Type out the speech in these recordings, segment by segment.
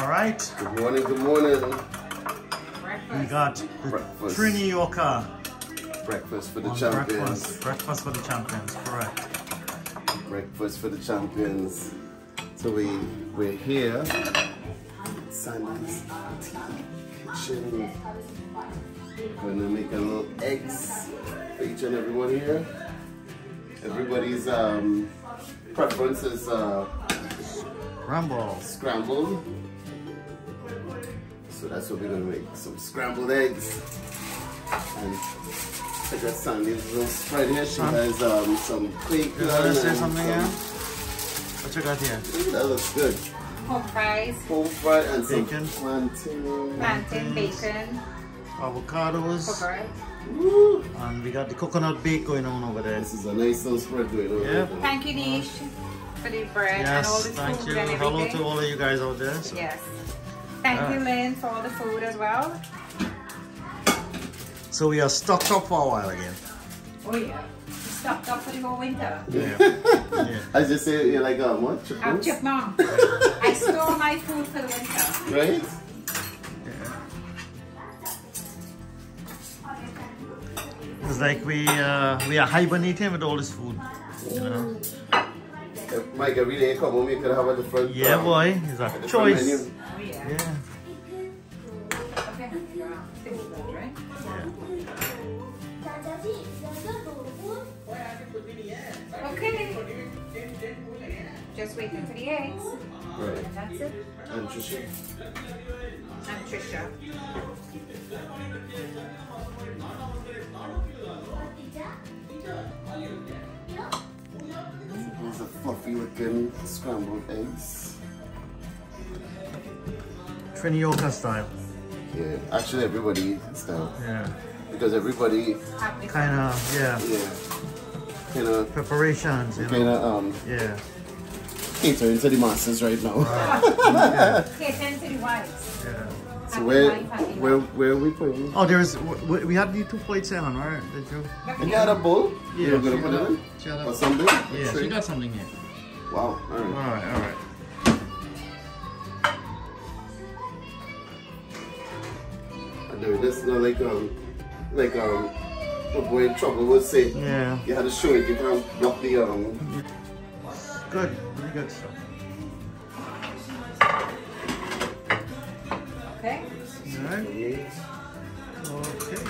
All right. Good morning, good morning. Breakfast. We got the Breakfast. Trini Yorker Breakfast for the on champions. breakfast. Breakfast for the champions, correct. Breakfast for the champions. So we we're here. Sandy's kitchen. Gonna make a little eggs for each and everyone here. Everybody's um, preference is uh, Rumble. scrambled. So that's what we're gonna make. Some scrambled eggs. And I got Sandy's little spread here. She Son. has um, some bacon. You wanna say something some- here? What you got here? Ooh, that looks good. Pork fries, Whole fried and some plantain. plantain, bacon, Avocados. coconut. Woo! And we got the coconut bake going on over there. This is a nice little spread going on. Yeah. Thank you, Nish, for the bread and all Yes, the thank food you. and Hello to all of you guys out there. So- Yes. Thank Yeah. you, Lynn, for all the food as well. So we are stocked up for a while again. Oh yeah. Stocked up for the whole winter. Yeah. yeah. I just say you're like um, what? I'm Chickens? chipmunk. I store my food for the winter. Right? Yeah. It's like we uh, we are hibernating with all this food. You know? If Mike every day come home, you could have a different. Yeah, um, boy. It's a different choice. Yeah. Okay. Right? yeah. Okay. Just waiting for the eggs. Right. And that's it. And Trisha. And Trisha. These are fluffy looking scrambled eggs. Trini Yorker style. Yeah, actually everybody style. Yeah. Because everybody, Kind of, yeah. yeah, kind of, Preparations, you kind of um, Yeah. catering to the masses right now. Catering to the wives. yeah. So where, where, where are we putting? Oh, there's we, we had the two plates here, right? Did you? And you had a bowl? Yeah, You're gonna put it a- in? she got a- Or something? Yeah, Tray? she got something here. Wow, All alright. right, all right. I know that's not like um like um the boy in trouble would say Yeah. you had to show it, you can't block the um Good, really good stuff. Okay. All right. Okay.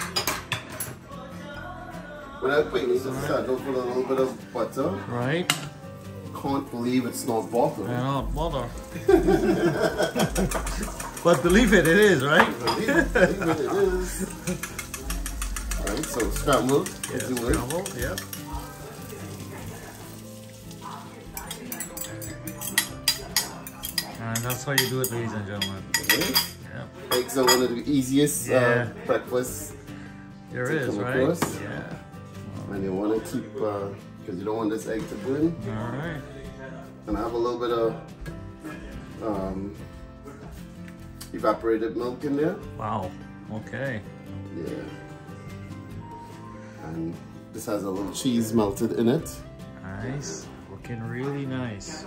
when I put this aside, don't put a little bit of butter. Right. Can't believe it's not butter. I know, bother. but believe it, it is, right? Believe it, believe it, it is. Alright, so scrambled. Yeah, scramble, yep. And that's how you do it, ladies and gentlemen. Okay. Yeah. Eggs are one of the easiest Yeah. uh, breakfasts There To is, come right? across. Yeah. and you want to keep because you don't want this egg to burn. All right. And I have a little bit of um, evaporated milk in there. Wow. Okay. Yeah. And this has a little cheese melted in it. Nice. Looking really nice.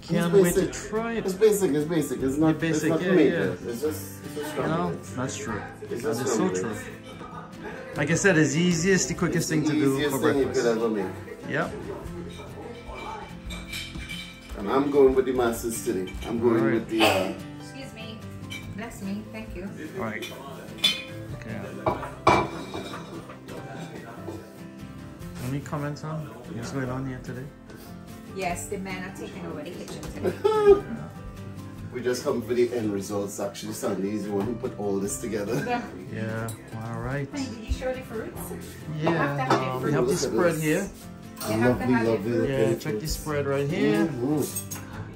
It's Can't wait to try It's basic, it's basic. It's not, basic, it's not yeah, major. yeah. It's just, it's just You scrambled know, eggs. that's true. It's That is so true. Like I said, it's the easiest, the quickest thing It's to do for thing you could breakfast. ever make. Yep. And I'm going with the masses today. I'm going Alright. with the uh, Excuse me. Bless me. Thank you. All right. Okay. Any comments on what's going on here today? Yes, the men are taking over the kitchen today. we just come for the end results. Actually, Sandy is the one who put all this together. Yeah. All right. Did you show the fruits? Yeah. Um, we have the spread here. You lovely, lovely looking. Yeah. Check this spread right here. Mhm.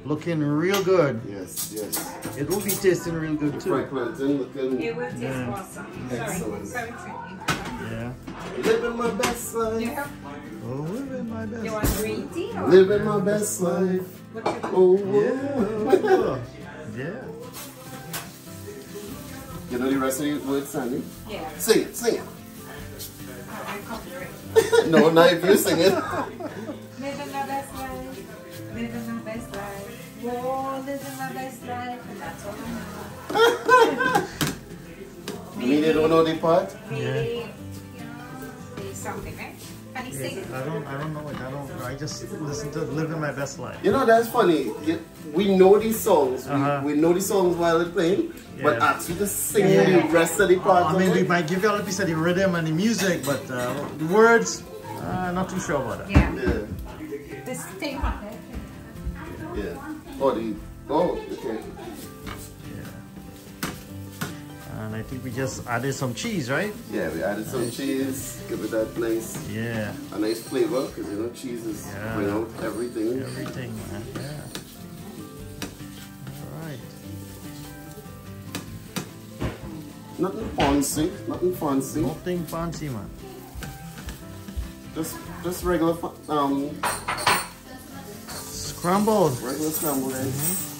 Looking real good. Yes, yes. It will be tasting real good Fried too. plantain looking. It will taste Yeah. awesome. Excellent. Sorry. Sorry, Trini. Yeah. Living my best life. Yeah. Oh, living my You want green tea or Living my best life. what you Oh, Yeah. Yeah. You know the rest of the words, Sandy? Yeah. Sing it, sing it no, not even you it. Living my best life, living my best life. Whoa, living my best life, and that's all I know. Me, they not know the? Me, something, right? Can you? I don't, I don't know it. I don't. I just listen to living my best life. You know, that's funny. We know these songs. We- Uh-huh. We, know these songs while they're playing, but Yeah. actually just sing Yeah. the rest of the part. I mean, we might give you a piece of the rhythm and the music, but uh, the words, uh, not too sure about that. Yeah. Yeah, This thing on there. yeah. Oh, the, oh, okay. And I think we just added some cheese, right? Yeah, we added some cheese, give it that nice, Yeah, a nice flavor, because you know cheese is Yeah. bring out everything. everything, man. Yeah. All right. Nothing fancy, nothing fancy. Nothing fancy, man. Just, just regular, um, Scrambled. regular scrambled eggs. Mm-hmm. This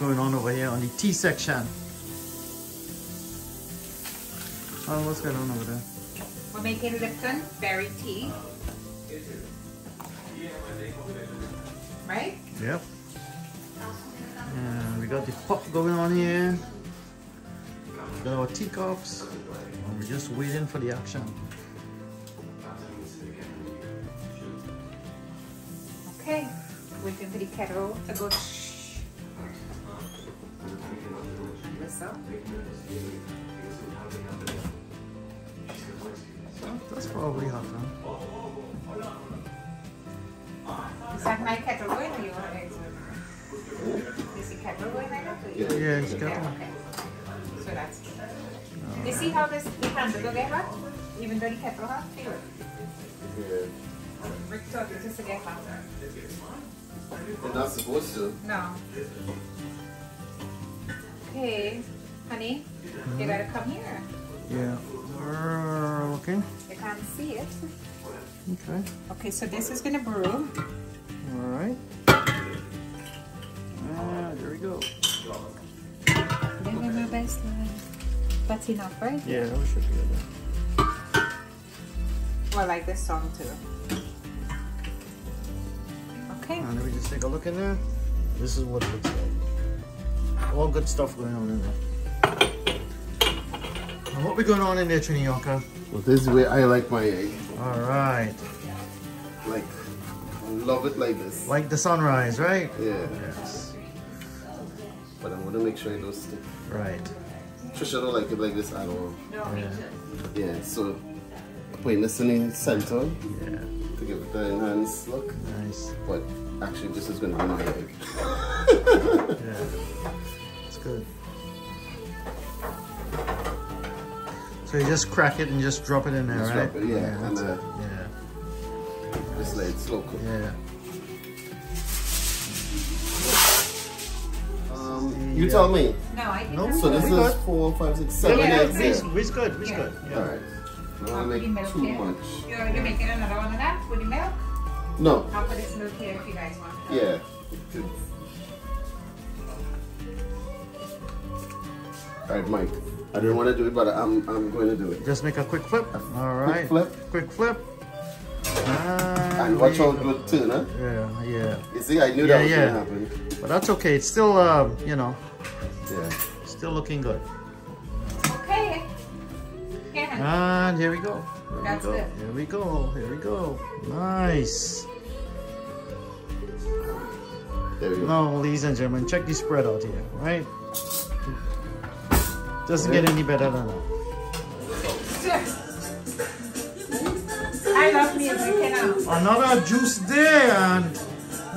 going on over here on the tea section. Oh, what's going on over there? We're making Lipton berry tea. Right? Yep. And we got the pot going on here. We got our teacups. And we're just waiting for the action. Okay. Waiting for the kettle to go you- Yeah. Yeah, it's Yeah, got okay. So that's good. You see how this the handle will get hot? Even though the kettle hot? Feel it. Yeah. Rick taught me just to get hot. They're not supposed to. No. Okay, honey, you gotta come here. Yeah. Uh, okay. You can't see it. Okay. Okay, so this is gonna brew. All right. Ah, there we go. Living my best life. That's enough, right? Yeah, we should be good. Well, I like this song too. Okay. And let me just take a look in there. This is what it looks like. All good stuff going on in there. And what we going on in there, Trini Yorker? Well, this is the way I like my egg. All right. Like, I love it like this. Like the sunrise, right? Yeah, Yes. but I want to make sure it don't stick. Right. Trisha don't like it like this at all. Yeah. Yeah, so putting this in the center Yeah. to give it the enhanced look. Nice. But actually, this is going to be my leg. Yeah. It's good. So you just crack it and just drop it in there, Just right? drop it, yeah, that's and, it. uh, Yeah. Just let it slow cook. Yeah. You tell me. No, I think No, that's So this We is good. four, five, six, Yeah, seven we Yeah, eggs good. here. We's, we's good. Yeah. good. Yeah. All right. I don't want Put to the make too here. much. You're, you're making another one of that with the milk? No. I'll put this milk here if you guys want. Yeah. Good. All right, Mike. I didn't want to do it, but I'm I'm going to do it. Just make a quick flip. All right. Quick flip. Quick flip. And, And watch we- out good too, huh? Yeah, yeah. You see, I knew Yeah, that was yeah. gonna happen. But that's okay. It's still, um, you know, Yeah. still looking good. Okay. Here, honey. And here we go. Here That's we go. it. Here we go. Here we go. Nice. There we go. Now, ladies and gentlemen, check the spread out here, right? Doesn't get any better than that. I love music, you know. Another juice there, and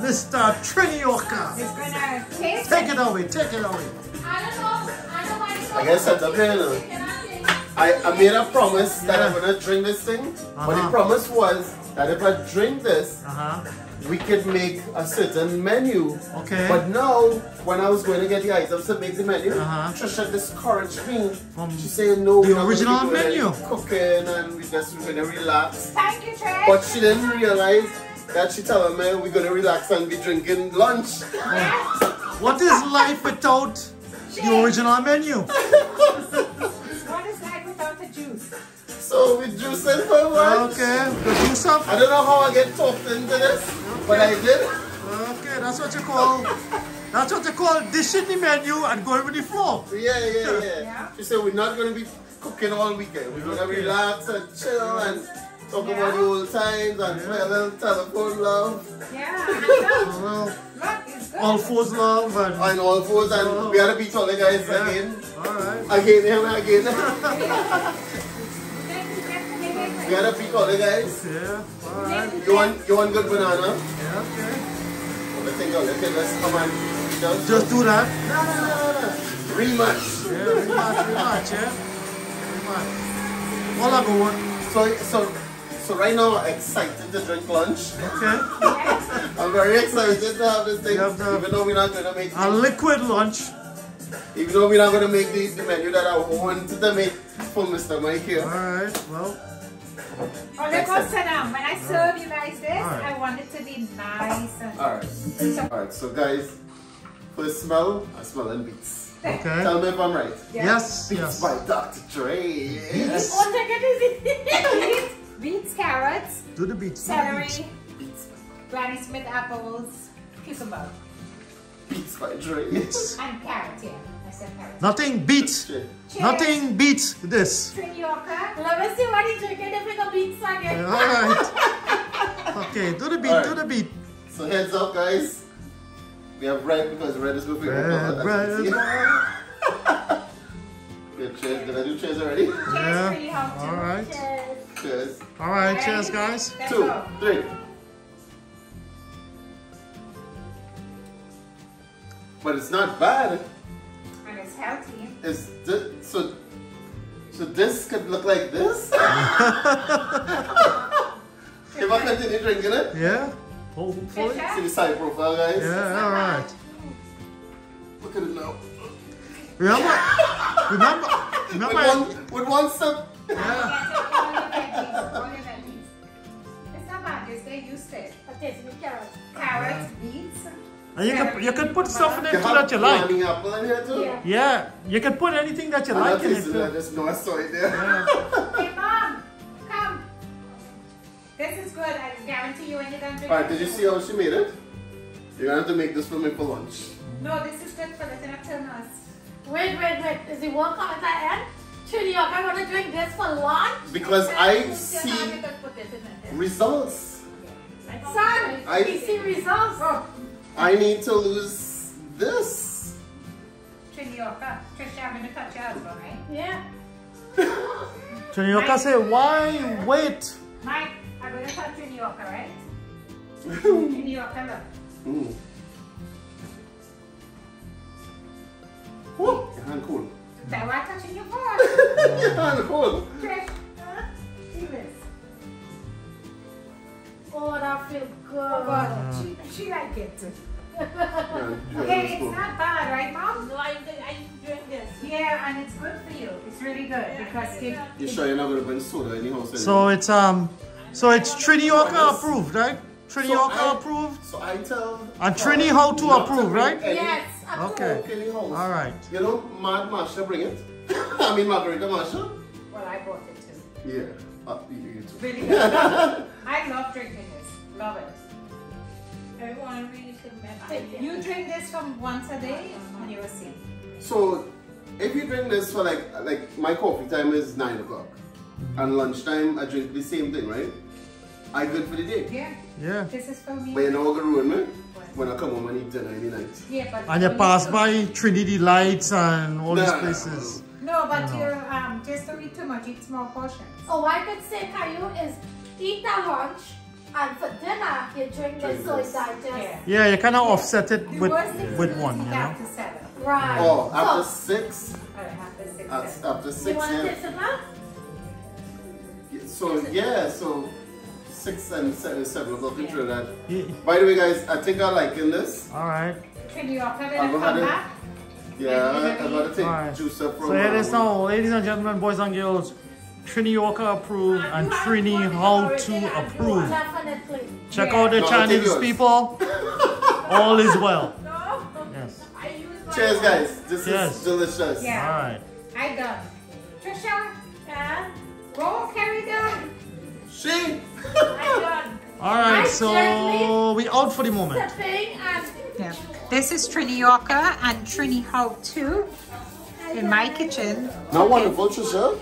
Mr. Trini Yorker. It's gonna taste Take it away, take it away. I guess that's up here, you know. I, I made a promise that I'm gonna drink this thing, but the Uh-huh. promise was that if I drink this, Uh huh. we could make a certain menu. Okay. But now, when I was going to get the items to make the menu, Uh-huh. Trisha discouraged me. From she said, no, the we're original gonna be doing menu. Cooking and we just we're gonna relax. Thank you, Trey. But she didn't realize that she telling me we're gonna relax and be drinking lunch. What is life without the original menu? What is life without the juice? So we juicing for lunch. Okay, the juice up. I don't know how I get talked into this, but I did. Okay. That's what you call. That's what you call dishing the menu and going with the flow. Yeah, yeah, yeah. Yeah. She said we're not going to be cooking all weekend. We're going to relax and chill and talk Yeah. about the old times and play a little telephone love Yeah. Well, Look, it's good. all fours love and. and all fours and oh. we had to beat all the guys Yeah. again. All right. Again and again. We had to beat all the guys. Yeah. All right. You want you want good banana? Yeah. Okay. Well, let's take out. Let's let's come on. Just, Just do that. no, no, no, no, no. Rematch. Yeah. Rematch. Rematch. Yeah. Rematch. All I go on. So so so right now I'm excited to drink lunch. Okay. I'm very excited to have this thing, You have to even though we're not gonna make A liquid lunch. even though we're not gonna make the, the menu that I wanted to make for Mr. Mike here. right. Well. Oh, look, go sit. When I serve you guys this, Alright. I want it to be nice and Alright. so, Alright, so guys, first smell, I smell in beets. Okay. Tell me if I'm right. Yes. Beets Yes. by Dr. Dre. Yes. Oh, look at this. Beets, beets, carrots, Do the beats. do the celery, beats. Beets, Granny Smith apples, cucumber, beets by Dre. Beats. and carrot. Yeah, I said carrot. Nothing beats. Cheers. Nothing beats this. Trini Yorker. Let me see what he's drinking if we can beat All again. right. Okay. Do the beat. All right. Do the beat. So heads up guys. We have red because red is moving. favorite Red, color. as you red. can see. Good cheers. Did I do cheers already? Cheers, Yeah. pretty hot too. All right. Cheers. Cheers. All right. Ready? Cheers, guys. Let's Two, go. three. But it's not bad. And it's healthy. It's this, so so this could look like this? if I continue drinking it? Yeah. Hopefully. Fisher? See the side profile guys? Yeah. All right. Look at it now. Remember. Remember. With Remember. one with one sip. Yeah. All veggies, all your veggies. It's not bad, just get used to it. Okay, so we. Carrots, beets. And you can you can put stuff in it You too that you like. flaming apple in here too? Yeah. Yeah. You can put anything that you I'm like not in it. tasting I too. just know I saw it there. Yeah. Hey, mom, come. This is good. I guarantee you when you're done drinking. Alright, did you see how she made it? You're gonna have to make this for me for lunch. No, this is good for the dinner turners. Wait, wait, wait. Is the work out at the end? Chili, you're going to drink this for lunch? Because I see can put this in there. results. Son, I- we see results. Oh, I need to lose this. Trini Yorker. Trisha, I'm going to touch your husband, right? Yeah. Tunyoka say, why wait? Mike, I'm going to touch Trini Yorker, right? Trini Yorker, look. Mm. Your hand cool. Trish, huh? see this. Oh, that feels good. Oh, God. She, she like it. Yeah, Okay, it's not bad, right, Mom? No, I, I drink this. Yeah, and it's good for you. It's really good because it, You sure you're not gonna bring soda in? So it's um, so it's Trini Yorker approved, right? Trini So Yorker approved. So I tell. And Paul Trini how to approve, bring right? any Yes, approve. Okay. coke in house. All right. You know, Mad Masha bring it. I mean, Margarita Masha. well, I bought it too. Yeah. Uh, you, you too. Really. I love drinking this. Love it. Everyone really should make You drink this from once a day and you will see. So, if you drink this for like, like my coffee time is nine o'clock, and lunchtime I drink the same thing, right? I good for the day. Yeah, Yeah. this is for me. But you know what gonna ruin me? When I come home and eat dinner any night. Yeah, but And you pass by Trinity Lights and all these Nah. places. No, but you um just don't eat too much. Eat small portions. Oh, I could say, Caillou, is eat at lunch and for dinner you drink this Drink so it digests. Yeah. Yeah, you kind of offset it The with worst with one, you know. after seven. Right. Oh, after so, six, after six. at, seven. after you six, want to yeah. taste it now? So yeah, so six and seven, seven o'clock Yeah. into that. Yeah. By the way, guys, I think I like in this. All right. Can you offer it I'll and come ahead and- back? Yeah, I, I gotta take Alright. juice up from. So here it is now, ladies and gentlemen, boys and girls. Trini Yorker approved uh, and Trini how to approve. Check Yeah. out the No, Chinese people. All is well. No. Yes. I use my Cheers, guys. This Cheers. is delicious. Yeah. All right. I done. Trisha, uh, Yeah, go carry done. She. I done. All right. I So gently- we out for the moment. And Yeah. This is Trini Yorker and Trini How To in my kitchen. Now wonderful, Trisha.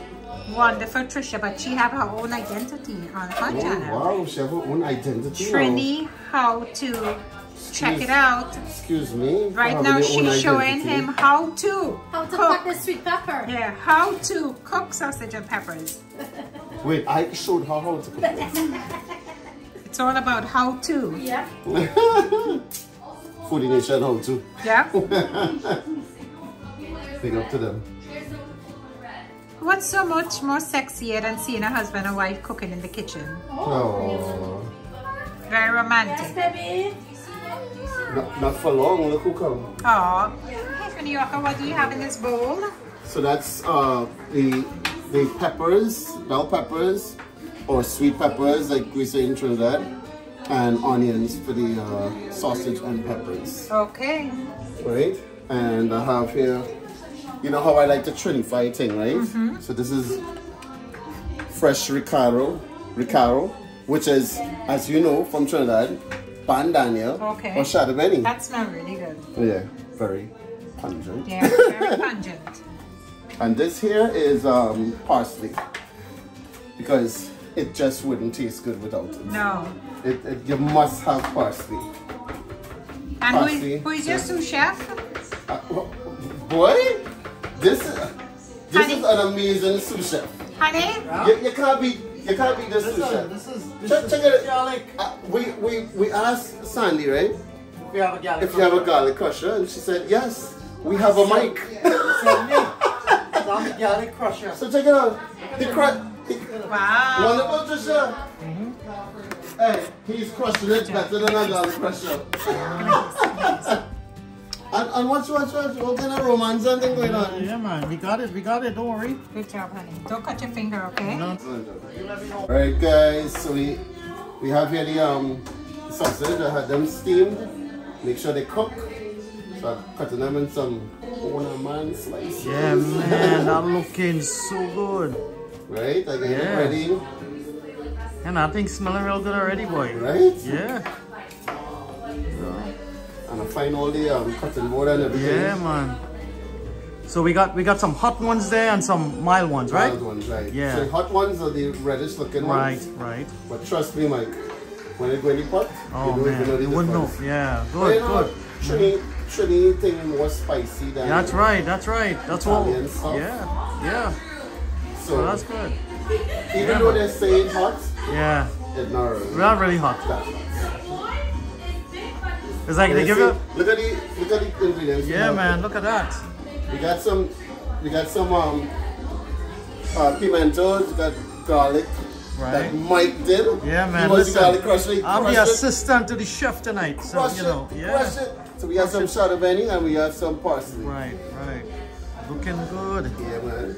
Wonderful Trisha, but she have her own identity on her Oh, channel. wow, she have her own identity. Oh. Trini How To. Check it out. Excuse me. Right now your own she's showing identity. him how to How to cook. cut the sweet pepper. Yeah, how to cook sausage and peppers. Wait, I showed her how to cook this. It's all about how to. Yeah. Foodie Nation how to. Yeah. Big up to them. What's so much more sexier than seeing a husband and wife cooking in the kitchen? Oh, Very Yes, romantic. baby. not, not for long. Look who come. Aw. Hey, Trini Yorker, what do you have in this bowl? So that's uh, the the peppers, bell peppers, or sweet peppers, like we say in Trinidad, and onions for the uh, sausage and peppers, Okay. right? And I have here, you know how I like the Trinify thing, right? So this is fresh Ricardo, Ricardo, which is, as you know, from Trinidad, bandania Okay. or Shadow Benny. That smells really good. Yeah, very pungent. Yeah, very pungent. And this here is um, parsley because it just wouldn't taste good without it. No. It, it you must have parsley. And Parsley, is, who is your sous chef? Uh, boy, this is this Honey? is an amazing sous chef. Honey? You, you can't be you can't beat this This sous is, chef. this is, this Check, is check it. garlic. Uh, we, we we asked Sandy right If We have a garlic. if you have a garlic crusher, and she said yes. We have a mic. It's on the garlic crusher. so check it out. The cru- the, Wow. Wonderful, Trisha. Hey, he's crushing it better than I got the crusher. and, and watch, watch, watch. What kind of romance and thing going on? Yeah, man. We got it. We got it. Don't worry. Good job, honey. Don't cut your finger, okay? No. Alright, guys. So we we have here the um sausage. I had them steamed. Make sure they cook. So I'm cutting them in some corner man slices. Yeah, man. That looking so good. Right? I get Yeah. ready. And I think smelling real good already, boy. Right? Yeah. And I find all the um, cutting board and everything. Yeah, man. So we got we got some hot ones there and some mild ones, right? Mild ones, right? Yeah. So hot ones are the reddish looking Right, ones. right. Right. But trust me, Mike, when it go in the pot, Oh you don't even know man, the you wouldn't know. difference. Yeah, But good, you know, good. Trini, Trini thing more spicy than That's right, that's right. That's what. Italian stuff. Yeah, yeah. So So that's good. even though they're saying hot, Yeah, it's not really. not really hot. It's like And they you give you. Look at the look at the ingredients. Yeah, man. Look at that. We got some. We got some um uh, pimentos. We got garlic. That Right. Mike did. Yeah, man. He was the Listen, garlic crusher. He I'm the it. assistant to the chef tonight, so Crush you know. it, Yeah. So we have some shado benny and we have some parsley. Right, right. Looking good. Yeah, man.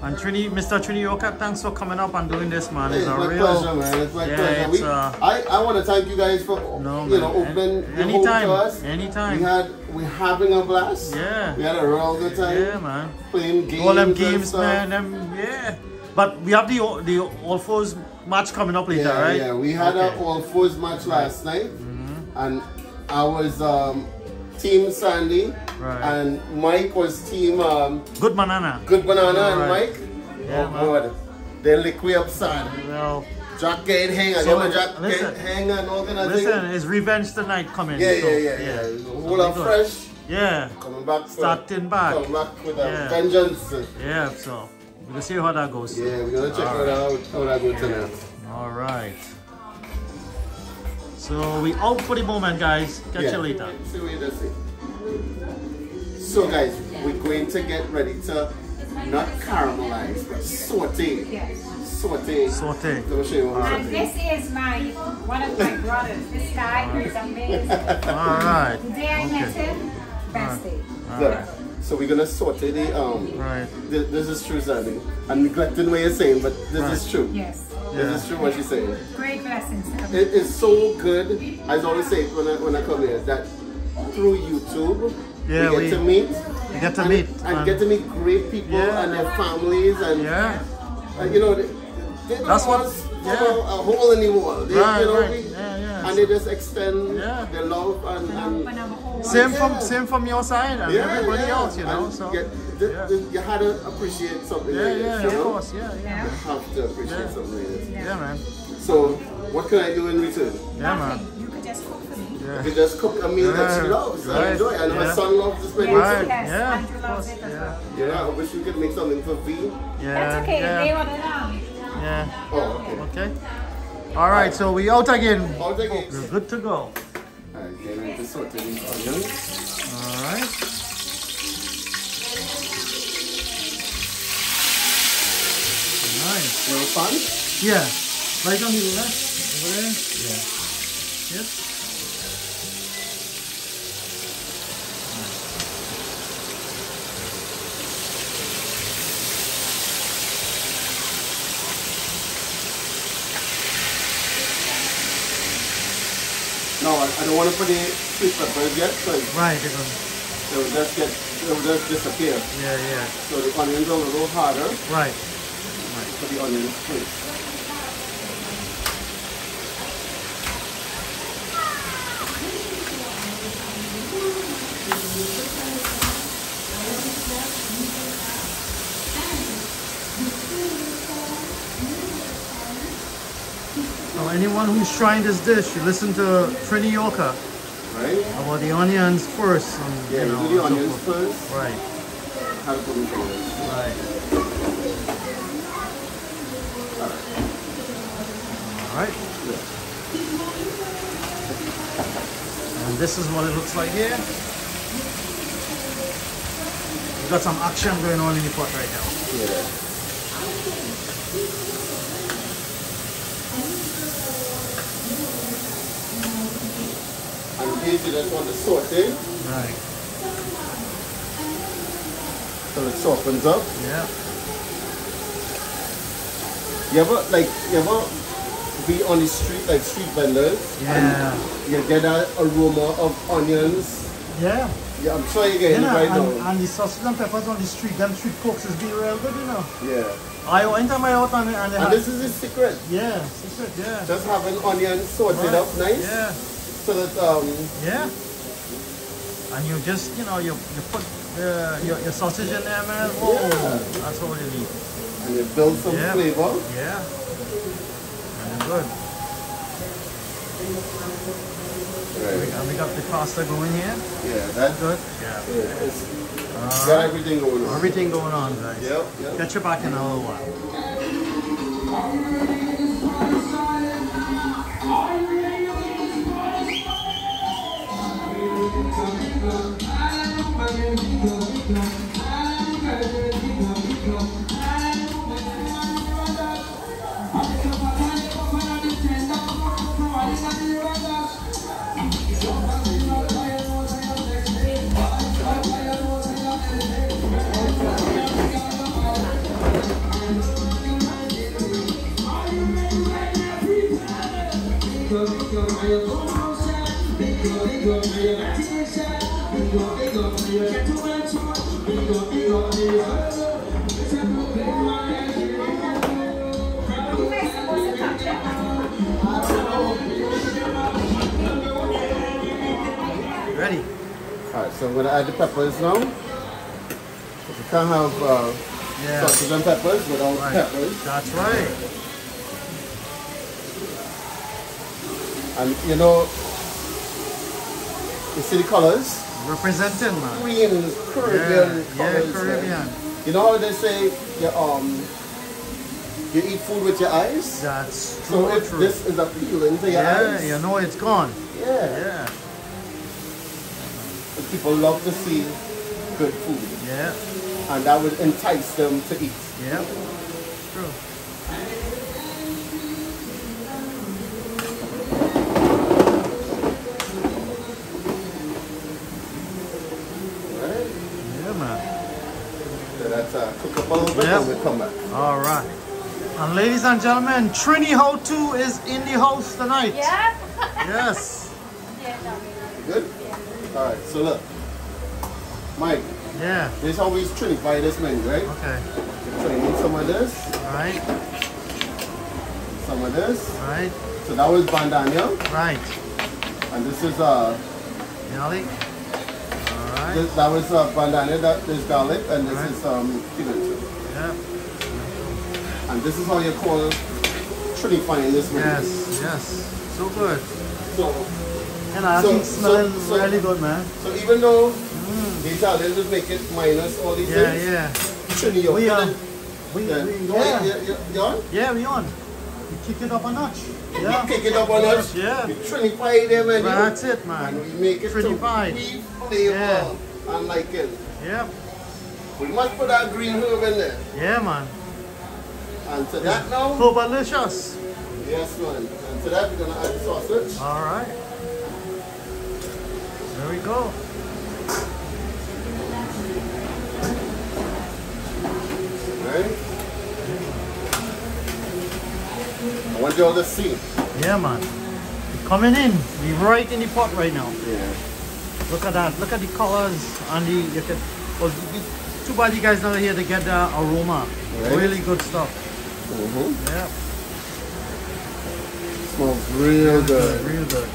And Trini, Mr. Trini Yorker, thanks for coming up and doing this, man. It's It's a my real. pleasure, man. It's my Yeah, pleasure. We, uh, I, I want to thank you guys for No, you know opening An- your home to us. anytime. We had we having a blast. Yeah. We had a real good time. Yeah, man. Playing games. All them games, man. Them, yeah. But we have the the All Fours match coming up later, Yeah, right? yeah. We had Okay. Mm-hmm. a all fours match last night, and I was um, team Sandy, Right. and Mike was team um, Good banana. Good Banana and Alright. Mike. Yeah, oh. God, they lick me up sad. Well, Jack get hang, I So, get Jack listen. hang and all kind of listen, thing. it's revenge tonight coming. Yeah, so, yeah, yeah, yeah. Whole lot Good. fresh. Yeah, Coming back. Starting back. Coming back with a Yeah. vengeance. yeah. So we'll see how that goes. Yeah, we're gonna check it out. How that go tonight. All right. So we out for the moment, guys. Catch Yeah. you later. See what you see. So guys, we're going to get ready to not caramelize, but saute. Yes. Saute. Saute. Let me show you what And this is my one of my brothers. This guy is amazing. All right. The day I Okay. him, best day. Look, so we're gonna saute the um. Right. This, this is true, Sandy. I'm neglecting what you're saying, but this Right. is true. Yes. This is true what she's saying. Great blessings. It is so good. I always say it when I when I come here that through YouTube Yeah, we we- get to meet You get to and, meet. and and- get to meet great people Yeah. and their families and Yeah. And, you know, they, they don't That's what- want yeah. a, a hole in the wall. They, Right, you know, right. we- Yeah, yeah. And they just extend Yeah. their love and, And and open up a whole Same Yeah. from same from your side and everybody else, you know. And So you, th- yeah. th- you had to appreciate something yeah, like yeah, this, you of know? course, yeah, yeah, Yeah. You have to appreciate Yeah. something like this. yeah, man, So, what can I do in return? yeah, man. Nothing. You could just cook for me. You can just cook a meal that she Yeah. loves and Right. enjoy. And my son loves to spend Yes, it. Right. yes. yeah, Andrew of loves course, it as yeah. well. You know, I wish we could make something for V. Yeah, That's okay. They yeah, ordered um. yeah. Oh, okay. Okay. All right, so we out again. Out again. We're good to go. Alright, then I just sort these onions. All right. Nice. You know, fun? Yeah. Right on the left. Over there. Yeah. Yep. No, I, don't want to put the sweet peppers yet because Right. they're will just get, they will just disappear. Yeah, yeah. So the onions are a little harder Right. right. Put the onions first. So anyone who's trying this dish, you listen to Trini Yorker Right? about the onions first. And, Yeah, you know, do the and so onions first. Right. How to put them together. Right. All right. And this is what it looks like here. We've got some action going on in the pot right now. Yeah. These you just want to saute Right. so it softens up. Yeah. You ever like you ever be on the street like street vendors? Yeah. And you get that aroma of onions. Yeah. Yeah, I'm sure You know, it right and, now. and the sausage and peppers on the street, them street cooks is be real good, you know. Yeah. I anytime I out and, and And this is the secret. yeah, secret, yeah. Just having onions sorted Right. up nice Yeah. So that um Yeah. And you just, you know, you, you put the, your, your sausage in there, man. Whoa, Yeah. that's all you need. and you build some Yeah. flavor. Yeah. And good. Right. And we got the pasta going here. Yeah, that's Good. Yeah. yeah, it's Uh, got everything going on. everything going on, guys. Yep, yep. Get you back in a little while. You guys supposed to touch it. Ready? Alright, so I'm gonna add the peppers now. You can't have uh, Yeah. sausage and peppers without Right. peppers. That's right. And you know, you see the colors? Representing, man. Caribbean Yeah, yeah, Caribbean. right? You know how they say you, um, you eat food with your eyes? That's So true, if true. this is appealing to your yeah, eyes, you know it's gone. yeah. Yeah, And people love to see good food, yeah, and that would entice them to eat. yeah. True. Right? Yeah, man. So that's uh, cook up a little bit Yep. and we'll come back. All right. And ladies and gentlemen, Trini How To is in the house tonight. Yeah? Yes. yeah, no. Good? Alright, so look. Mike, Yeah. this is how we trinify this menu, right? Okay. So you need some of this, All right. some some of this. Right, So that was bandania, right. and this is uh, Garlic. All right. this, that was uh, bandania. That is garlic, and this Right. is um, pimento. Yeah. And this is how you call trinifying this one. Yes, yes. So good. So, And I So- think smelling so- really good, man. so even though the Italians would make it minus all these Mm. Yeah, things, yeah. Trini, We are. We, Yeah. we, yeah. you- you- you on? Yeah, we on. We kick it up a notch. Yeah. Kick it up on us. Yeah. We trinify them and Well, that's it, and man. we make it Trinified. to we flavor Yeah. and like it. Yep. We must put that green herb in there. Yeah, man. And to that now, yes man. And to that we're gonna add the sausage. All right. There we go. Right? I want you all to see. Yeah, man. Coming in. We right in the pot right now. Yeah. Look at that. Look at the colors and the. You can, oh, you- too bad you guys not here to get the aroma. Right. Really good stuff. Mm-hmm. Yeah. Smells real good. Real good.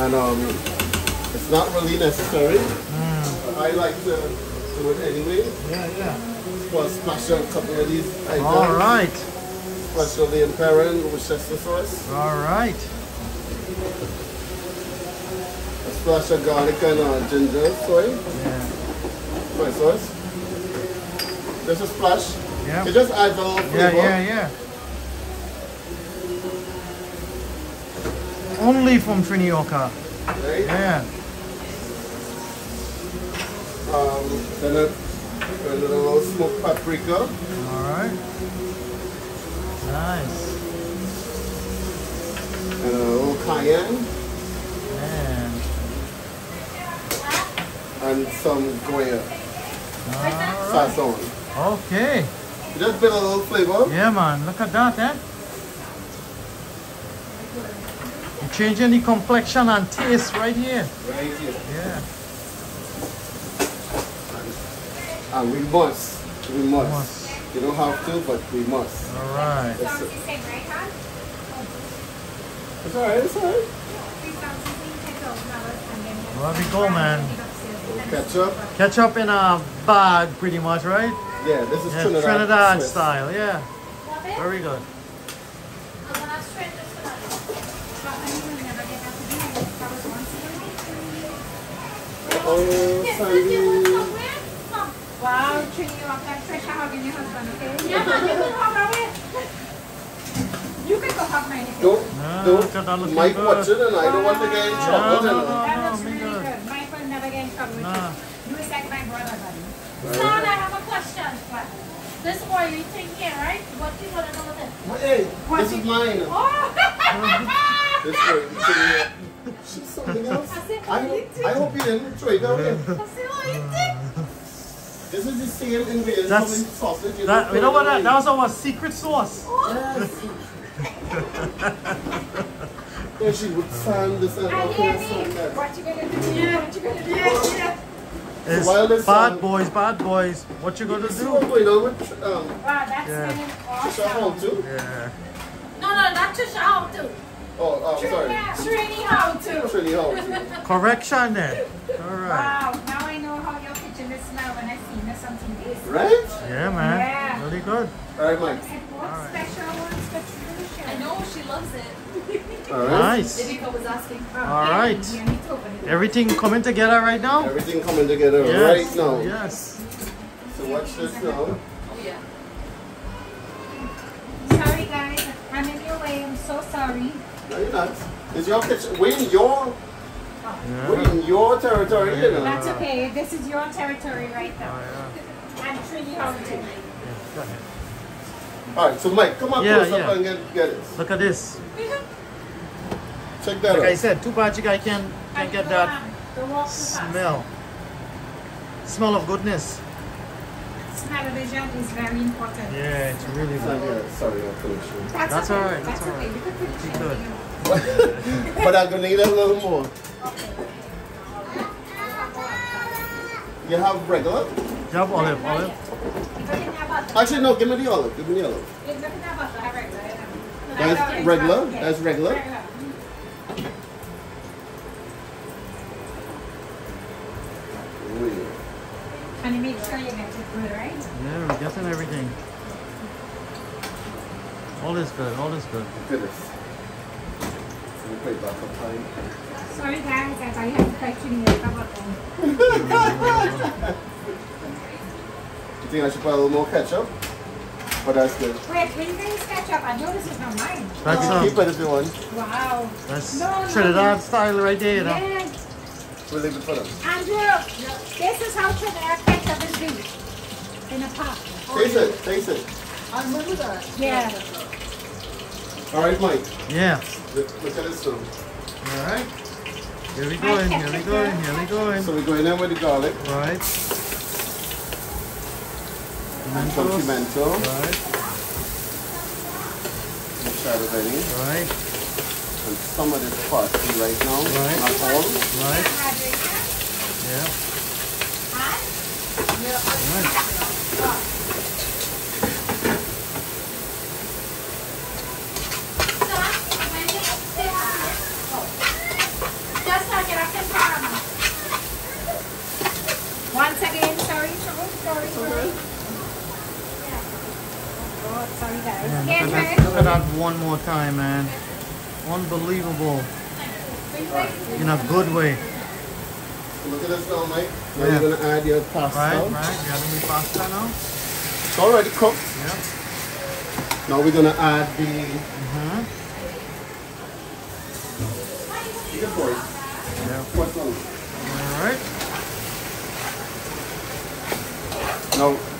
And um, it's not really necessary. Mm. I like to do it anyway. Yeah, yeah. Splash a couple of these items. All right. Especially in Perrin, Worcester sauce. All right. A splash of garlic and uh, ginger soy, Yeah. soy sauce. Just is splash. Yeah. It just adds a little Yeah, flavor. yeah, yeah. Only from Trini Yorker. Right? Yeah. Um, then a, a little smoked paprika. All right. Nice. And a little cayenne. Man. And some Goya right. sazon. Okay. You just build a little flavor. Yeah, man. Look at that, eh? You're changing the complexion and taste right here. Right here. Yeah. And we must. We must. Must. You don't have to, but we must. All right. It's, Sounds the same, right, hon? it's alright, it's alright. Three thousand, three dollars, and then- There we go, man. Ketchup. Ketchup in a bag, pretty much, right? Yeah, this is Yeah, Trinidad. Trinidad Swiss. style. Yeah. It. Very good. I'm gonna strain this tonight. But I will never get that to do. That was once in a while. Oh, Yes, did you want Sandy. somewhere? Come. Wow, Trini, you have that fresh hugging your husband, okay? Yeah, man, you can hug away. You can go hug mine if you Don't, Ah, don't. look at that looking Mike good. watch it and I don't want to get in trouble. no, you no. know. That no, looks me really good. good. Mike will never get in trouble with Nah. you. You is like my brother, buddy. Son, I have a question. This oily thing here, right? What do you want to do with it? Hey, this is mine. Oh! This way. this is here. She's something else. I, I hope you didn't throw it away. What's the oily thing? This is the same ingredient That's- as sausage. You That, don't you know what? That, away. that was our secret sauce. Oh, then she would sand this and I all hear me. What you gonna do? Yeah. What you gonna do? Yeah, yeah. It's bad song- boys, bad boys. What you gonna You see what's do? going on with um, Wow, that's Yeah. smelling Trisha Hall too? Yeah. No, no, not Trisha. How to? Oh, oh, sorry. Trini, how to? Trini Hall. Correction there. All right. Wow, now I know how your kitchen will smell when I see this on TV. Right? Yeah, man. Yeah. Really good. All right, Mike. And what special ones for Trisha? I know she loves it. All right. Nice. Ibika was asking. Oh, All yeah, right. you need to open it. Everything coming together right now? Everything coming together Yes. right now. Yes. So watch this now. Oh yeah. Sorry guys, I'm in your way. I'm so sorry. No, you're not. It's your kitchen. We're in your, we're in your territory, you know. That's okay. This is your territory right Oh, now. yeah. I'm Trini how to. Yeah, go ahead. All right, so Mike, come on Yeah, close yeah. up and get, get this. Look at this. Check that out. Like I said, too bad you guys can't, can't get that The fast. smell. Smell of goodness. Smell-o-vision is very important. Yeah, it's really Sorry, good. yeah, Sorry, I finished you. That's, That's okay. all right, that's That's all okay. You could finish You it. could. you know. but I'm gonna need a little more. You have regular? You have olive, olive. You put in that butter. Actually, no, give me the olive. Give me the olive. You look at that butter, have regular. That's regular? That's regular? Really. And you make sure you get it good, right? Yeah, we're getting everything. All is good, all is good. Goodness. Let me put it back up time. Sorry guys, I thought you had to cut you in your butter. You think I should put a little more ketchup? But that's good. Wait, when you guys catch up, I know this is not mine. That's, You uh, keep it if you want. Wow. that's No, no, Trinidad no. style right there, you know. Yeah. We'll leave it for them. Andrew, this is how Trinidad ketchup is made. In a pot. Taste it. Taste it. I remember that. Yeah. All right, Mike. Yeah. Look, look at this too. All right. Here we go, in, here we go, in, here we go. in. So we're going in with the garlic, Right. Some Pimentos. pimento, Right, some shadow benny, right, and some of this parsley right now. Right. Not all. right. Yeah. Right. Just up in Panama. Once again, sorry, sorry, sorry, sorry. Sorry guys. Man, Get look, at that, her. look at that one more time, man. Unbelievable. In a good way. Look at this now, Mike. Now Yeah. you're gonna add your pasta. Right, right. You got me pasta now? It's already cooked. Yeah. Now we're gonna add the. Mm-hmm. Good. Yeah. What's on? All right. Now,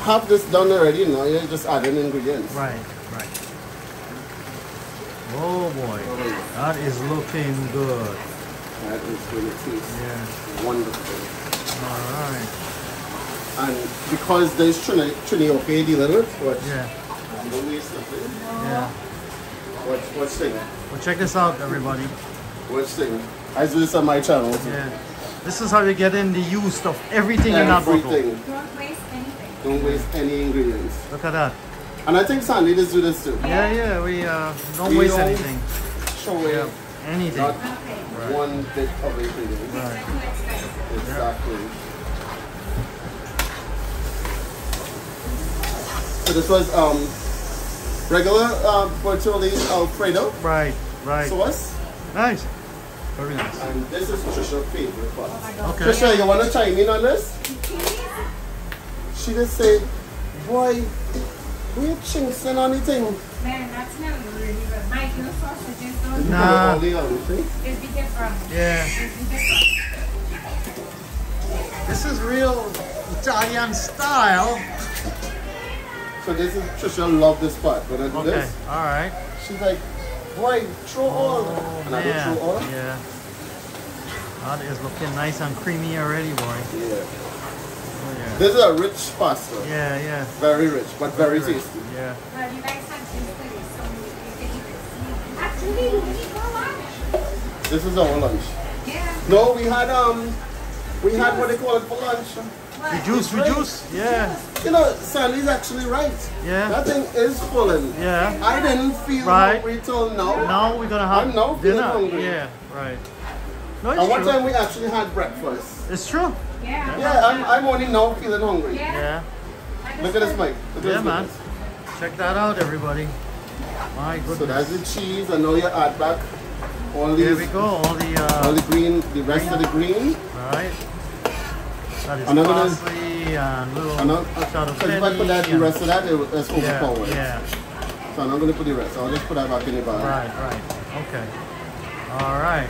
have this done already. Now you're just adding ingredients. Right, right. Oh boy. That is looking good. That is going to taste Yeah. wonderful. All right. And because there's Trini, Trini okay dealing with, what? Yeah. Don't waste nothing. Yeah. What, what's thing? Well, check this out, everybody. What's thing? I do this on my channel. too. Yeah. This is how you get in the use of everything in that bottle. Everything. Don't waste anything. Don't waste any ingredients. Look at that. And I think Sandy does do this too. Yeah, yeah. We uh, don't We waste don't- anything. Show away Yeah. Anything. not Okay. one bit of ingredient. Right. Too expensive. Exactly. So this was um regular uh, Bertolli Alfredo Right. Right. sauce, Nice. Very nice. and this is Trisha's favorite part. Okay. Trisha, you wanna chime in on this? She just said, "Boy, we chinks and anything." Man, that's not really good. Mike, your sausages don't Nah. All the other thing. It'd be different. Yeah. It'd different. This is real Italian style. So this is Trisha love this part. When I do Okay. this, All right. she's like, "Boy, throw all," Oh and I don't man. throw all. Yeah. That is looking nice and creamy already, boy. Yeah. Yeah. This is a rich pasta. Yeah, yeah. Very rich, but very tasty. Yeah. Well, you guys have to put it so you can eat it. Actually, you need more lunch. This is our lunch. Yeah. No, we had um, we had what they call it for lunch. Reduce, Right. reduce. Yeah, You know, Sandy's actually right. yeah, That thing is full. yeah. I didn't feel Right. hungry till now. Now we're gonna have I'm now dinner. hungry. Yeah, right. No, And it's one true. time we actually had breakfast. It's true. Yeah. Yeah, I'm, I'm only now feeling hungry. Yeah. Yeah, Look at this, Mike. Look yeah, this man. goodness. Check that out, everybody. My goodness. So that's the cheese, and now you add back all Here these, we go. All the all uh, the green, the rest of the green. right. That is I'm not gonna- parsley and little And now, shot of because if I put that, the rest of that, it, it's Yeah, yeah. So I'm not going to put the rest. I'll just put that back in the bag. Right, right. Okay. All right.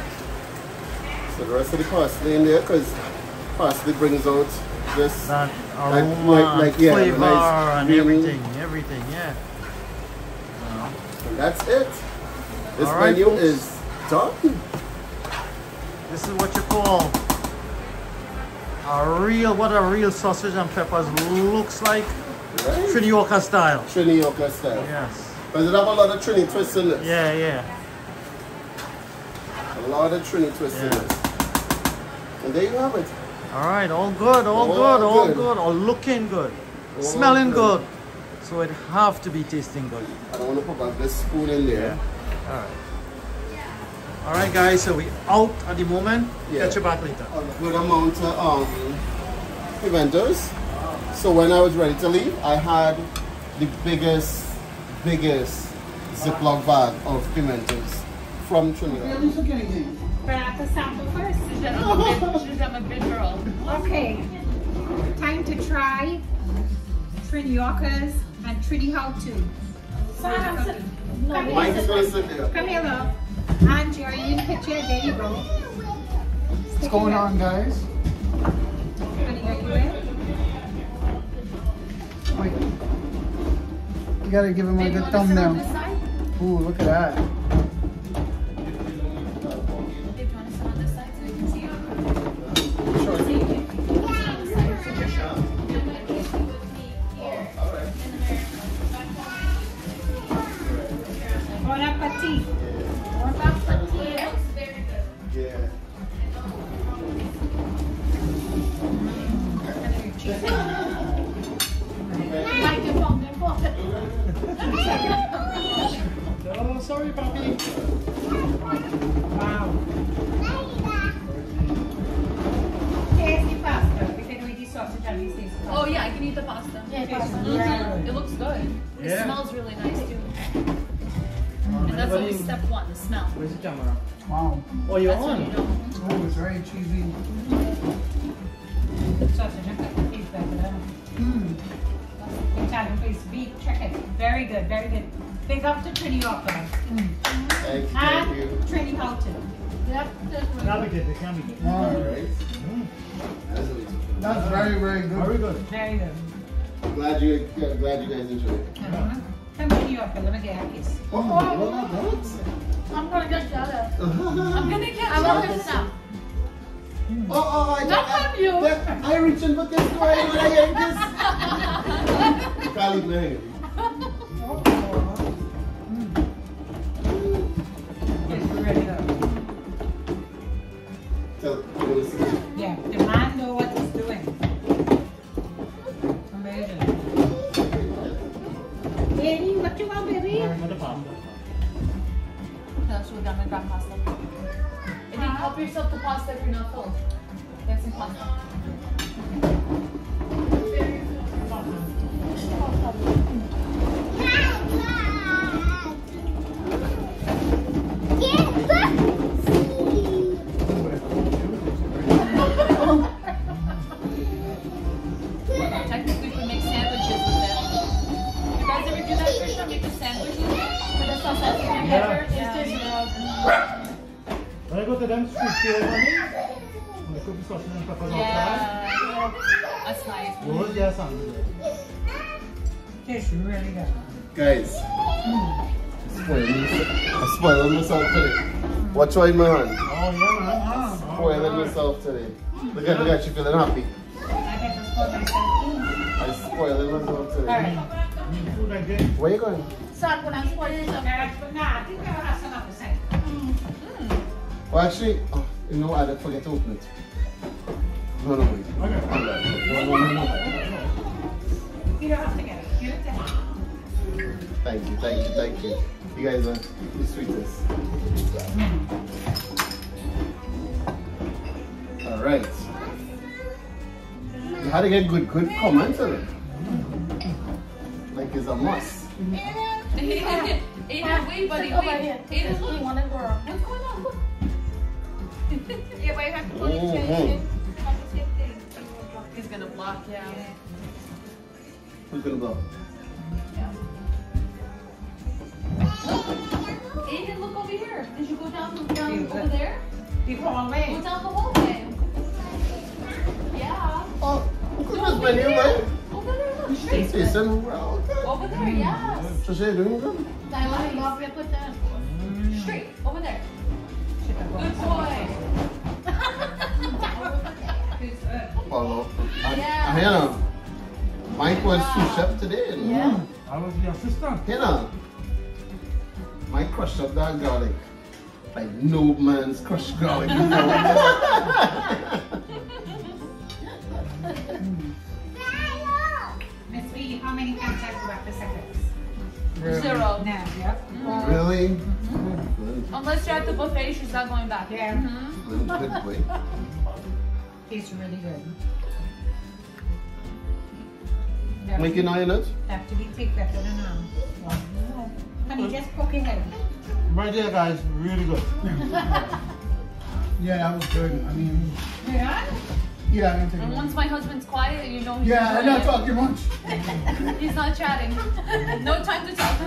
So the rest of the parsley in there, because parsley brings out this. That Like- aroma like- like, yeah, flavor nice and everything, everything. Yeah. And that's it. This All right, menu folks. is done. This is what you call a real, what a real sausage and peppers looks like. Right? Trini Yorker style. Trini Yorker style. Yes. But it have a lot of Trini twists in it. Yeah, yeah. A lot of Trini twists in it. And there you have it. All right, all good, all, All good, all good. good, all looking good, All smelling good. good. So it have to be tasting good. I don't want to put back this spoon in there. All right. All right, guys. So we out at the moment. Yeah. Catch you back later. A good amount of um, pimentos. So when I was ready to leave, I had the biggest, biggest Ziploc bag of pimentos from Trinidad. But I have to sample first. She's a big, she's a big girl. Okay. Time to try Trini Yorkers and Trini How To. Sam, sit- no, Come Mike here, is going to sit come here, love. Angie, are you in the picture? There you go. What's going on, guys? You? Wait. You gotta give him a good wanna sit on thumbnail. Ooh, look at that. Bon appetit. Warm up for tea. Looks very good. Yeah. Mike, your phone, your phone. Oh, sorry, puppy. Wow. Here's the pasta. We can do sausage and these things. Oh yeah, I can eat the pasta. Yeah, pasta. Mhm. It looks good. It Yeah. smells really nice too. And that's always step one, the smell. Where's the camera? Wow. Oh, you're That's on. you know. Oh, it's very cheesy. Sausage and cut the piece better. Mm. Italian place, beef, chicken. Very good, very good. Big up to Trini Yorker. Thank you. Thank And you. Trini How To. Yep, that's really Navigate the camera. Wow. All right. That's That's very, very good. Very good. Very good. Glad you, glad you guys enjoyed it. Uh-huh. Come to New York, let me get a kiss. Oh, what? I'm gonna get jealous. I'm gonna get I love this now. Oh, oh, I Not from you. Yeah, I reaching for this way when I hear this. Can't leave me hanging. Yes, we're ready to go. Tell, you know, see. Yeah, the man know what he's doing. Amazing. Baby, what you want, baby? That's what done grab pasta. And then help yourself to pasta if you're not full. Get some pasta. Technically, cook the sausage and peppers outside. Yeah. That's nice. What yes, I'm Tastes really good. Guys, spoiling myself. I'm spoiling myself today. Watch out, man. Oh, yeah, man. Spoiling myself today. Look at, look at you feeling happy. I get to spoil myself. I'm myself today. right. Food. Where you going? Son, when I'm spoiling something. but nah, I think we'll have some other side. Well, actually, oh, you know, I didn't forget to open it. No, no, wait. Okay. No, no, no, no. You don't have to get it. Give it to him. Thank you, thank you, thank you. You guys are the sweetest. All right. You had to get good, good comments on it. Like it's a must. Aiden, Aiden, wait, buddy, Sit over wait. here. Aiden, You look. want a girl. What's going on? Look. Yeah, but you have to put it Mhm. He's gonna block, yeah. Who's gonna blow? Aiden, look over here. Did you go down, down over there? Before Go way. down the hallway. Yeah. Oh, goodness, my new man. Over there, look. Straight. Jason, well, okay. Over there, yes. Trisha, you doing good? I want to go up put that. Straight. Over there. Good boy. Oh. I, Yeah. I, you Mike was sous chef today. You know? Yeah. I was your assistant. You know, Mike crushed up that garlic. Like no man's crushed garlic. before. Miss Sweetie, how many times have you got the seconds? Zero. Now, yep. Mm-hmm. Really? Mm-hmm. Unless you're at the buffet, she's not going back. Yeah. Good, good boy. tastes really good. Making iron it? Have to be thick better than wow. Honey, just poke your head. Right there, guys. Really good. Yeah, that was good. I mean, Yeah? Yeah, I didn't take And once my husband's quiet, you know he's Yeah, I'm not talking much. He's not chatting. no time to talk.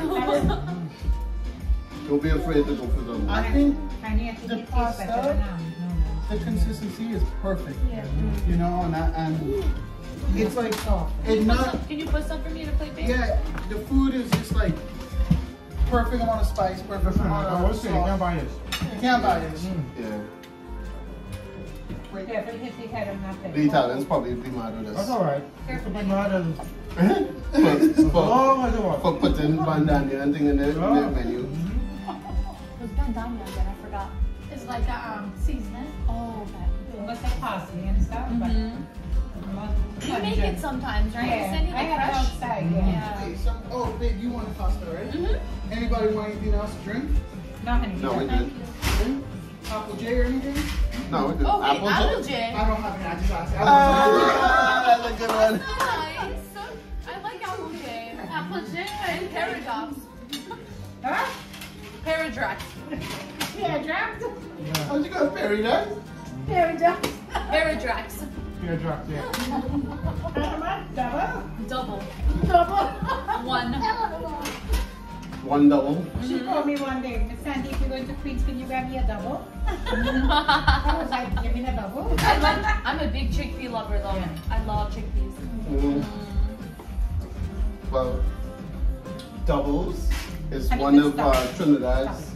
Don't be afraid to go for them. I think I think The it tastes better pasta? the consistency is perfect. Yeah. You know, and I, and it's like Soft. it not. Can you put some for me to play bake? Yeah, the food is just like perfect amount of spice, perfect amount I of was saying, you can't buy this. You can't buy this. Mm. Yeah. Yeah, but hit the head of nothing. The Italians probably be mad with That's us. alright. It's a bit mad as for, for, long as it was. for putting bandania and thing in their, Oh. their menu. What's bandania again? I forgot. It's like a um, seasoning. Oh, okay. What's the parsley and stuff, but. Mhm. You make it sometimes, right? You send Yeah, it I have fresh. outside, yeah. Yeah. Okay, some, oh, babe, you want pasta, right? Mhm. Anybody want anything else to drink? No, honey. No, we Thank did. you. Apple J or anything? No, we did. Oh, wait, Apple apple J- J. I don't have any. I just asked. Ah, that's a good one. Nice. I like apple J. Apple J and Peardrax. Huh? Peardrax. Yeah. How'd you go, Perry, that? Very good. Peardrax. Here, drop there. Double. Double. Double. One. One double. She called me one day, Miss Sandy, if you're going to Queens, can you grab me a double? I was like, give me a double. I love, I'm a big chickpea lover though. Yeah. I love chickpeas. Mm. Well, doubles is Honey, one of uh. Trinidad's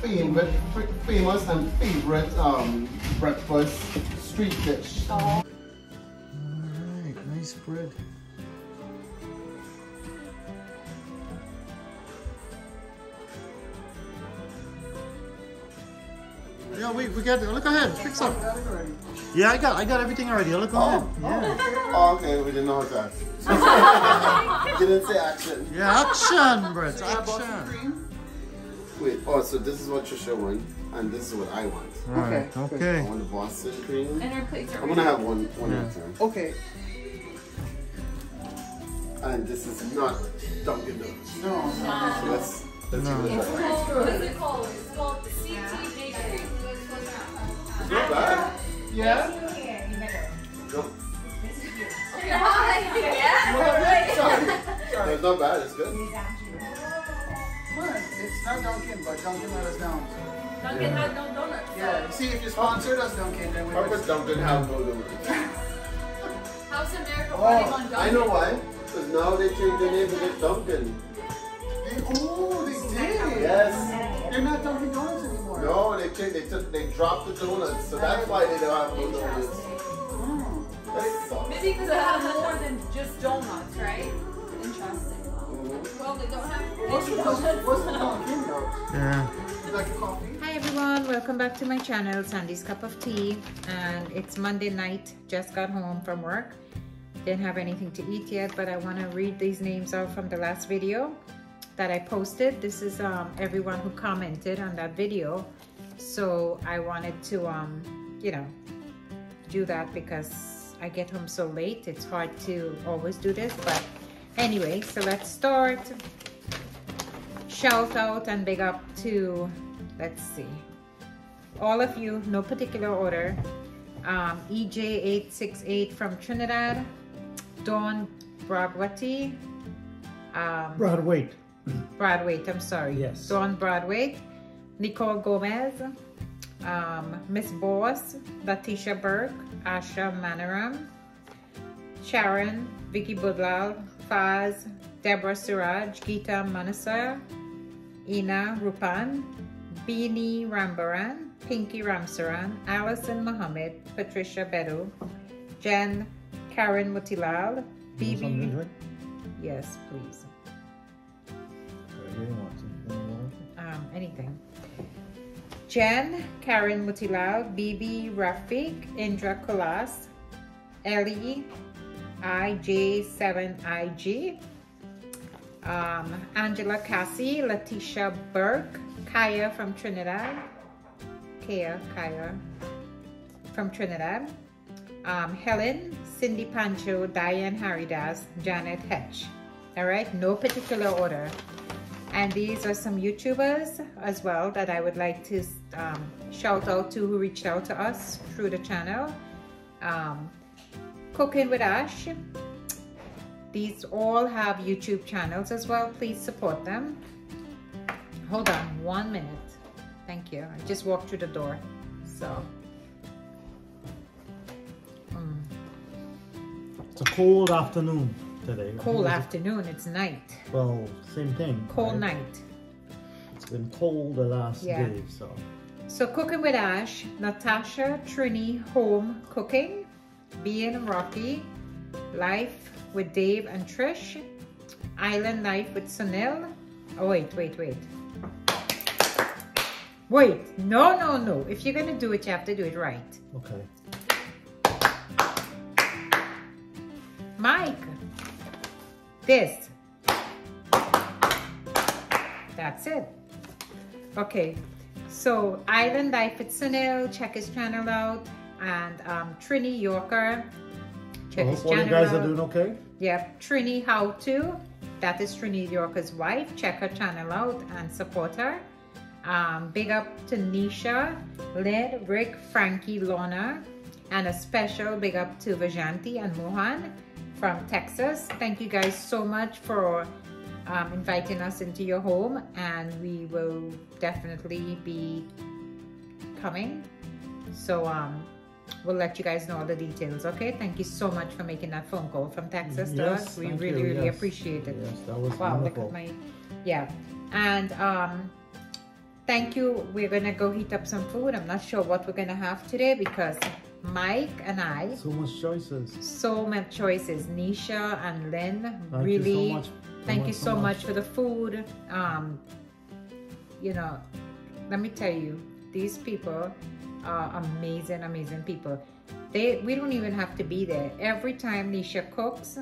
favorite, famous and favorite um, breakfast street dish. Oh. Alright, nice bread. Yeah, we, we got look ahead, fix up. Yeah, I got I got everything already. Look oh, ahead. Oh, yeah. Oh, okay, we didn't know that. didn't say action. Yeah, action, Brett, action. Wait, oh, so this is what Trisha want, and this is what I want. Right, Okay. I want the Boston cream. And our plates are I'm gonna have one, one at a Yeah. time. Okay. And this is not Dunkin' Donuts. No. So let's let's No. give it a try. What's it called? It's called CT Bakery. It's not bad. Yeah. Yeah, you better. No, Okay, hi. Yeah. no, it's not bad. It's good. Fine. It's not Dunkin', but Dunkin' let us down. Dunkin' had no donuts. Yeah. See, if you sponsored us, Dunkin', then we How would. could Dunkin' have no donuts? How's America Oh, running on Dunkin'? I know why. Because now they changed their name to get Dunkin'. They, oh, they did. Yes. They're not Dunkin' Donuts anymore. No, they changed. They took. They dropped the donuts. So that's why they don't have no donuts. Maybe because they have more than just donuts, right? Interesting. Well, they don't have What's the Dunkin'? What's the Dunkin' though? Yeah. Like a coffee? Hi everyone, welcome back to my channel, Sandy's Cup of Tea. And it's Monday night, just got home from work. Didn't have anything to eat yet, but I want to read these names out from the last video that I posted. This is um, everyone who commented on that video. So I wanted to, um, you know, do that because I get home so late. It's hard to always do this, but anyway, so let's start. Shout out and big up to, let's see, all of you, no particular order. Um, EJ868 from Trinidad, Dawn Bragwati, um, Broadway. Broadway, I'm sorry. Yes. Dawn Broadway, Nicole Gomez, um, Miss Boss, Latisha Burke, Asha Manaram, Sharon, Vicky Budlal, Faz, Deborah Suraj, Geeta Manasa, Ina Rupan, Beanie Rambaran, Pinky Ramsaran, Alison Mohammed, Patricia Bedu, Jen, Karen Mutilal, Bibi. Yes, please. Um, anything. Jen, Karen Mutilal, Bibi Rafiq, Indra Kolas, Ellie IJ7IG, um, Angela Cassie, Letitia Burke, Kaya from Trinidad, Kaya, Kaya from Trinidad, um, Helen, Cindy Pancho, Diane Haridas, Janet Hetch. All right, no particular order. And these are some YouTubers as well that I would like to um, shout out to who reached out to us through the channel. Um, Cooking with Ash. These all have YouTube channels as well. Please support them. Hold on one minute. Thank you. I just walked through the door. So. Mm. It's a cold afternoon today. Cold afternoon. It's night. Well, same thing. Cold right? night. It's been cold the last Yeah. day, so. So Cooking with Ash, Natasha Trini Home Cooking, Being Rocky, Life with Dave and Trish, Island Life with Sunil. Oh wait, wait, wait. Wait, no, no, no. If you're gonna do it, you have to do it right. Okay. Mike, this. That's it. Okay, so Island Life Sunil, check his channel out. And um, Trini Yorker, check I his hope all you guys out. are doing okay. Yep, Trini How To. That is Trini Yorker's wife. Check her channel out and support her. Um, big up to Nisha, Lynn, Rick, Frankie, Lorna, and a special big up to Vajanti and Mohan from Texas. Thank you guys so much for um, inviting us into your home, and we will definitely be coming. So um, we'll let you guys know all the details. Okay? Thank you so much for making that phone call from Texas to Yes, us. We really, you, really yes. appreciate it. Yes, that was Wow, look at my, yeah. And um, thank you. We're gonna go heat up some food. I'm not sure what we're gonna have today because Mike and I, So much choices. so many choices. Nisha and Lynn, Thank really, you so much. thank you so much for the food. Um, you know, let me tell you, these people are amazing, amazing people. They we don't even have to be there. Every time Nisha cooks,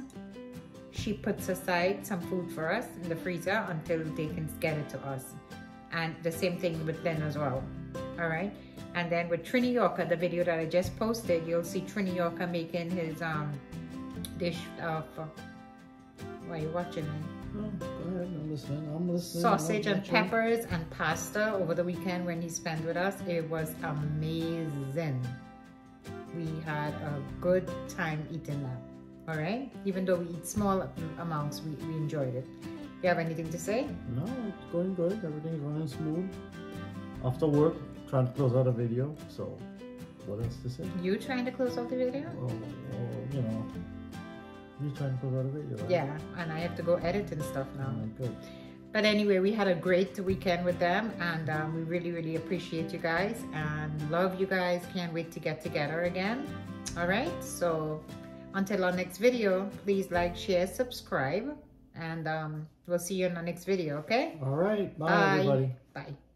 she puts aside some food for us in the freezer until they can get it to us. And the same thing with Lynn as well. All right. And then with Trini Yorker, the video that I just posted, you'll see Trini Yorker making his um dish of uh, why are you watching me? Oh, go ahead. I'm listening. I'm listening. sausage I'm and peppers and pasta over the weekend when he spent with us. It was amazing. We had a good time eating that. All right. Even though we eat small amounts, we, we enjoyed it. You have anything to say? No, it's going good. Everything's running smooth. After work, trying to close out a video. So, what else to say? You trying to close out the video? Oh, oh, you know, you trying to close out a video, right? Yeah, and I have to go edit and stuff now. Alright, good. But anyway, we had a great weekend with them, and um, we really, really appreciate you guys and love you guys. Can't wait to get together again. All right, so until our next video, please like, share, subscribe, and um, we'll see you in the next video. Okay? All right. Bye, everybody. Bye.